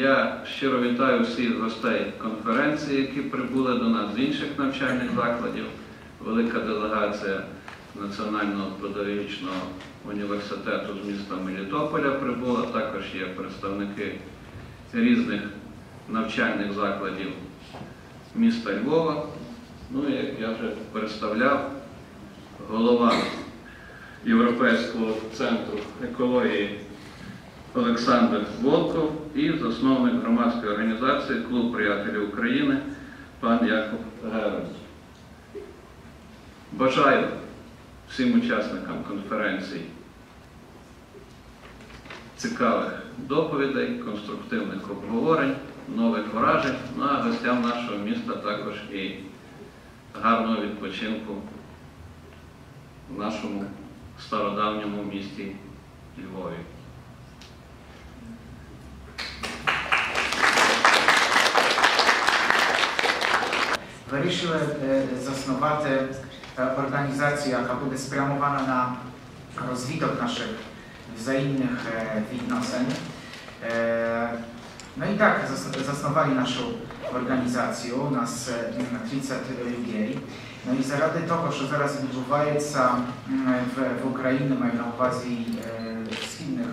Я щиро вітаю всіх гостей конференції, які прибули до нас з інших навчальних закладів. Велика делегація Національного педагогічного університету з міста Мелітополя прибула. Також є представники різних навчальних закладів міста Львова. Ну, і, як я вже представляв, голова Європейського центру екології Олександр Волков і засновник громадської організації Клуб приятелів України пан Яков Герен. Бажаю всім учасникам конференції цікавих доповідей, конструктивних обговорень, нових вражень, ну а гостям нашого міста також і гарного відпочинку в нашому стародавньому місті Львові. Вирішили е, заснувати е, організацію, яка буде спрямована на розвиток наших взаємних е, відносин. Е, No i tak zas- zasnowali naszą organizację, u nas e, 30 людей. No i заради того, що зараз відбувається м, в, в Україні, маю на увазі е, в східних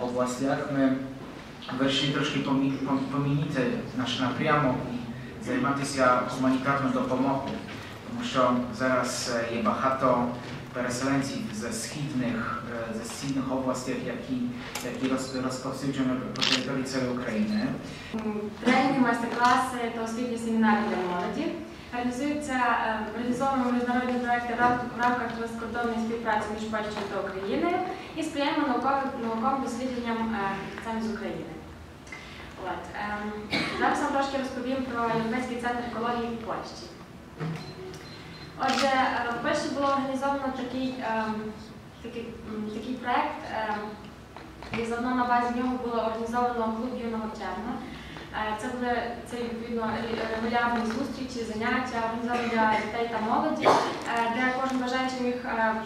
областях, ми вирішили трошки помі- займатися гуманітарною допомогою, тому що зараз е, є багато переселенців ze східних, е, ze східних областей, які, які розповсюджені по території цілої України. Тренінги, майстер-класи та освітні семінари для молоді. Реалізуються, е, реалізовуємо міжнародні проекти в рамках транскордонної співпраці між Польщею та Україною і сприяємо науковим, науковим дослідженням е, фахівцями з України. От, ем, зараз вам трошки розповім про Європейський центр екології в Польщі. Отже, е, в Польщі було організовано такий, ем, такий, такий проект, ем, і заодно на базі нього було організовано клуб юного червня. Е, Це були це відповідно регулярні зустрічі, заняття організовані для дітей та молоді, е, де кожен бажаючий міг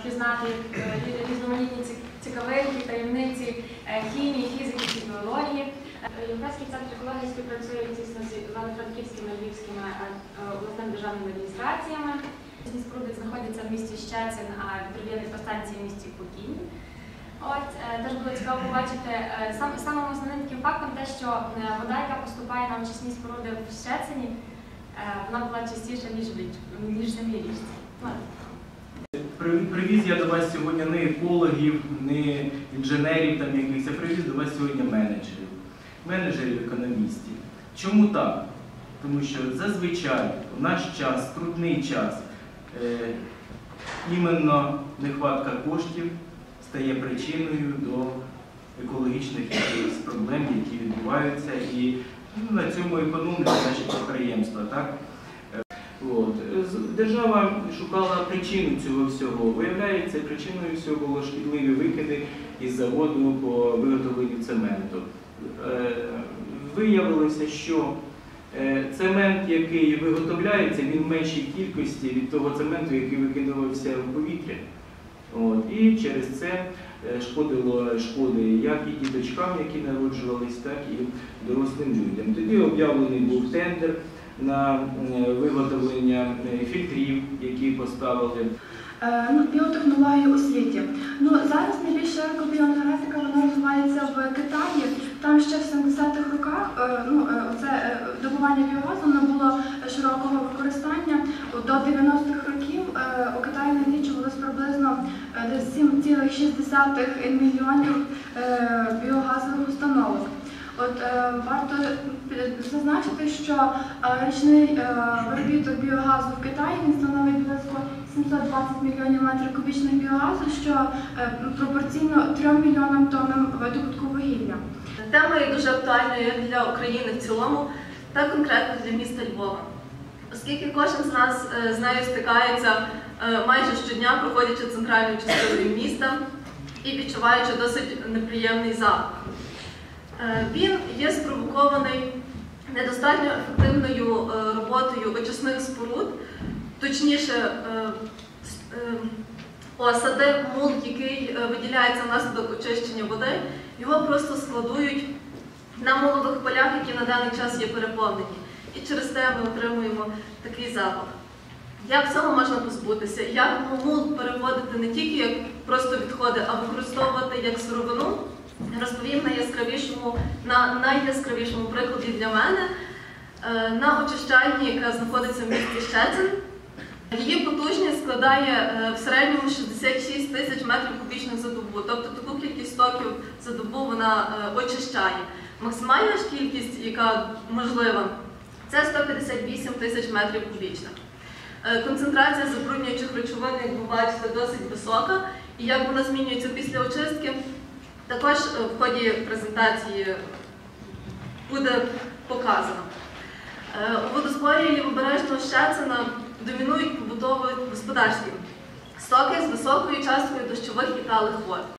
пізнати різноманітні цікавинки, таємниці е, хімії, фізики чи біології. Е, Європейський центр екології співпрацює з Івано-Франківськими Львівськими е, обласними державними адміністраціями. Ці споруди знаходяться в місті Щецин, а електростанції в місті Покінь. От теж було цікаво побачити сам самим основним таким фактом те, що вода, яка поступає на очисні споруди в Щецині, вона була чистіша ніж в ніж самій річці. При- Привіз я до вас сьогодні не екологів, не інженерів там якихось, я привіз до вас сьогодні менеджерів, менеджерів економістів. Чому так? Тому що зазвичай в наш час, трудний час, е, іменно нехватка коштів стає причиною до екологічних проблем, які відбуваються, і ну, на цьому економлять наші підприємства. Так? Держава шукала причину цього всього. Виявляється, причиною всього було шкідливі викиди із заводу по виготовленню цементу. Е, Виявилося, що е, цемент, який виготовляється, він в меншій кількості від того цементу, який викидувався в повітря. От. І через це е, шкодило шкоди як і діточкам, які народжувались, так і дорослим людям. Тоді об'явлений був тендер на е, виготовлення е, фільтрів, які поставили. Е, Ну, біотехнології у світі. Ну зараз найбільша біоенергетика вона розвивається в Китаї. Там ще в 70-х роках ну це добування біогазу воно було широкого використання. До 90-х років у Китаї налічувалось приблизно е, 7,6 мільйонів біогазових установок. От варто зазначити, що е, річний е, виробіток біогазу в Китаї він становить близько 720 мільйонів метрів кубічних біогазу, що е, пропорційно 3 мільйонам тоннам видобутку вугілля. Тема є дуже актуальною для України в цілому, так конкретно для міста Львова. Оскільки кожен з нас з нею стикається майже щодня, проходячи центральною частиною міста і відчуваючи досить неприємний запах. Він є спровокований недостатньо ефективною е, роботою очисних споруд, точніше, е, е, мул, який виділяється внаслідок очищення води, його просто складують на молодих полях, які на даний час є переповнені. І через те ми отримуємо такий запах. Як цього можна позбутися? Як мул переводити не тільки як просто відходи, а використовувати як сировину? Розповім на яскравішому, на найяскравішому прикладі для мене е, на очищальні, яка знаходиться в місті Щецин. Її потужність складає е, в середньому 66 тисяч метрів кубічних за добу, тобто таку кількість стоків за добу вона е, очищає. Максимальна ж кількість, яка можлива, це 158 тисяч метрів кубічних. Концентрація забруднюючих речовин, як ви бачите, досить висока, і як вона змінюється після очистки, також е, в ході презентації буде показано. Е, У водозборі лівобережного Щецина домінують побутово господарські стоки з високою часткою дощових і талих вод.